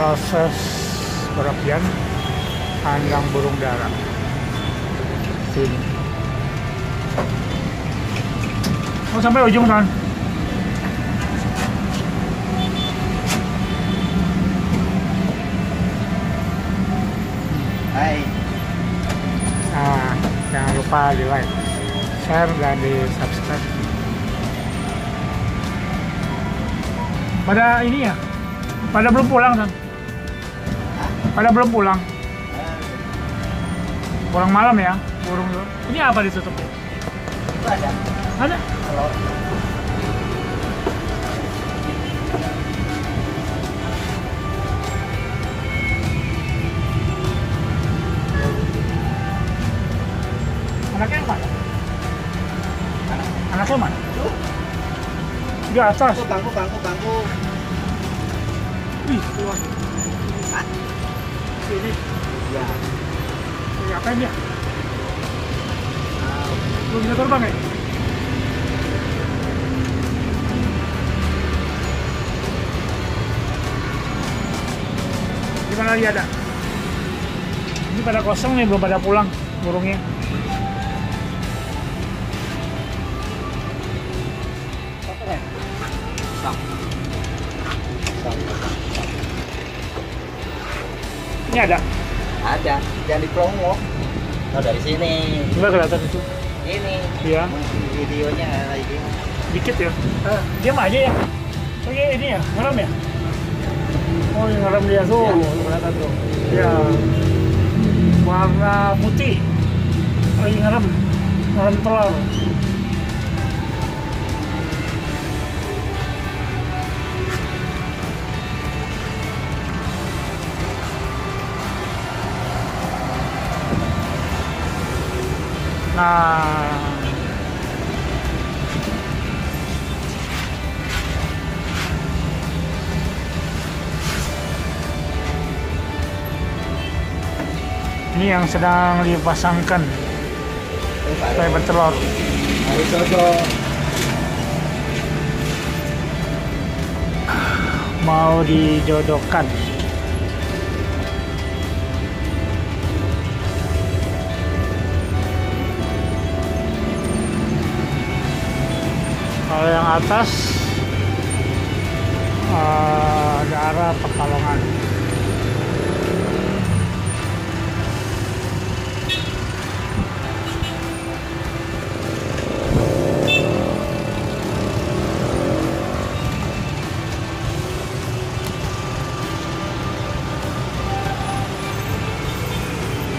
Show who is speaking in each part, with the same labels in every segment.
Speaker 1: proses perapian kandang burung dara sini. Oh sampai ujung kan
Speaker 2: Hai.
Speaker 1: nah jangan lupa di like share dan di subscribe. Pada ini ya? Pada belum pulang kan pada belum pulang? Pulang malam ya burung itu. Ini apa ditutup ya
Speaker 2: Itu ada.
Speaker 1: ada?
Speaker 2: Kalau
Speaker 1: anaknya yang mana anaknya mana? Di atas.
Speaker 2: Bangku bangku bangku bangku.
Speaker 1: wih keluar.
Speaker 2: Hah?
Speaker 1: Ini. Ya.
Speaker 2: Nah,
Speaker 1: belum bisa terbang ya? Di mana lagi ada? Ini pada kosong nih belum pada pulang burungnya ini ada
Speaker 2: Ada. Jangan di promo. Oh dari sini.
Speaker 1: enggak kelihatan itu
Speaker 2: Ini.
Speaker 1: Iya.
Speaker 2: Videonya lagi.
Speaker 1: dikit ya Eh, diam aja ya oke ini ya ngeram ya oh yang ngeram dia tuh
Speaker 2: Iya.
Speaker 1: kelihatan tuh ya warna putih lagi ngeram ngeram telur nah. Ini yang sedang dipasangkan.
Speaker 2: Harus cocok.
Speaker 1: mau dijodohkan kalau yang atas eh, daerah Pekalongan.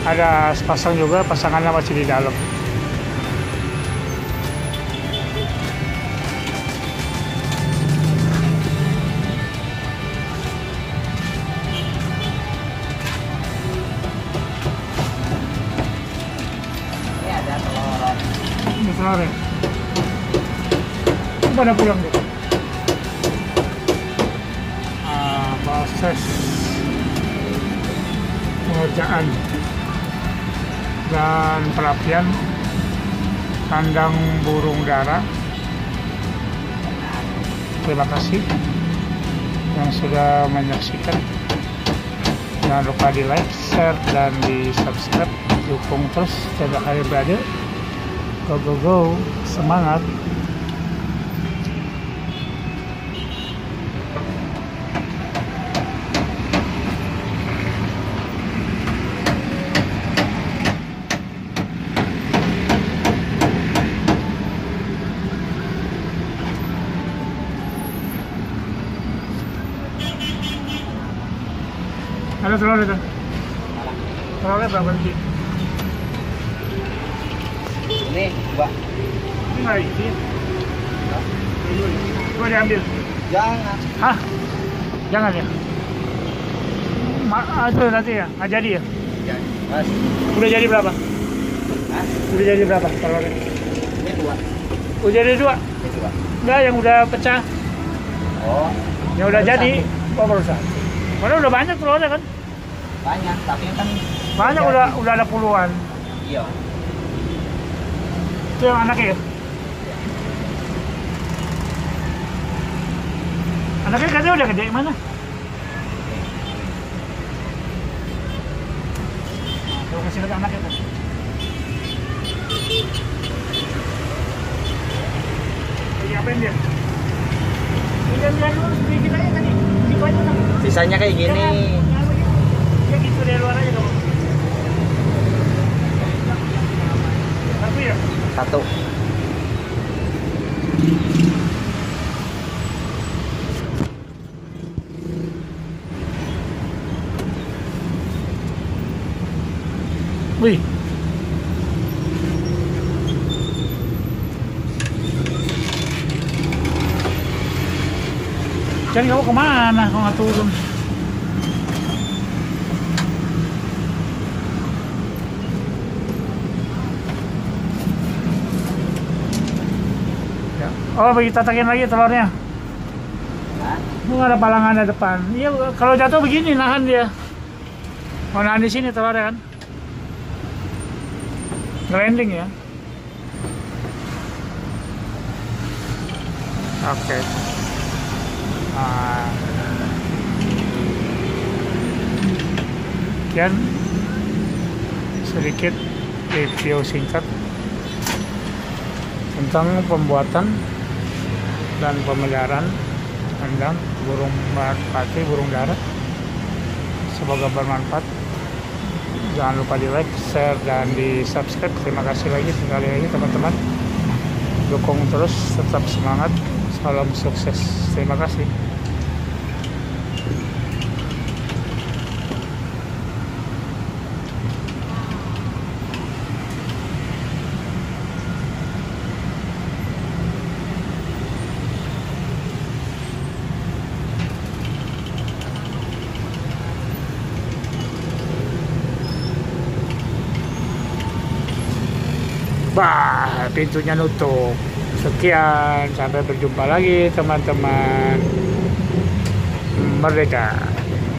Speaker 1: Ada sepasang juga pasangannya masih di dalam pada pulang tuh ah, proses pengerjaan dan perapian kandang burung dara terima kasih yang sudah menyaksikan. Jangan lupa di like, share, dan di subscribe. Dukung terus. Jaga Hari Brother. Go go go. Semangat ada telur itu telurnya berapa biji?
Speaker 2: Ini dua.
Speaker 1: ini nggak isi coba diambil
Speaker 2: Jangan.
Speaker 1: Hah? Jangan ya? Ma ah, itu nanti ya? Nggak jadi ya?
Speaker 2: Mas.
Speaker 1: Udah jadi berapa?
Speaker 2: Hah?
Speaker 1: Udah jadi berapa telurnya?
Speaker 2: Ini dua.
Speaker 1: Udah jadi dua?
Speaker 2: Ini dua.
Speaker 1: Enggak, yang udah pecah
Speaker 2: Oh,
Speaker 1: Yang udah jadi
Speaker 2: satu.
Speaker 1: Oh baru satu Padahal udah banyak telurnya kan?
Speaker 2: banyak tapi kan
Speaker 1: banyak iya. udah di... udah ada puluhan.
Speaker 2: Iya.
Speaker 1: Itu yang anaknya ya? anaknya katanya udah gede mana? Coba kasih lihat anaknya tuh lagi apain dia?
Speaker 2: Sisanya kayak gini. Satu.
Speaker 1: Wih. Jadi kamu kemana kalau nggak turun? Ya. Oh, bagi tatakin lagi telurnya. Oh, ada palangan di depan. Iya, kalau jatuh begini nahan dia. Mau nahan di sini telurnya kan? Landing ya. Oke. Nah. Sekian sedikit review singkat tentang pembuatan dan pemeliharaan kandang burung merpati burung darat. Semoga bermanfaat. Jangan lupa di like, share, dan di subscribe terima kasih lagi sekali lagi teman-teman. Dukung terus tetap semangat. Salam sukses. Terima kasih Bah, pintunya nutup. Sekian, sampai berjumpa lagi teman-teman. Merdeka.